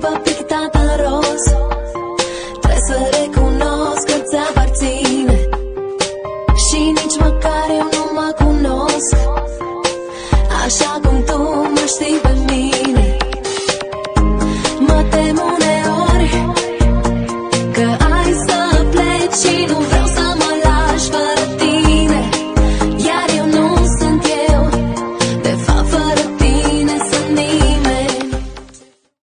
colivă pictată în roz. Trebuie să recunosc că ți aparține Și nici măcar eu nu mă cunosc. Așa cum tu mă știi pe mine. Mă tem uneori Că ai să pleci și nu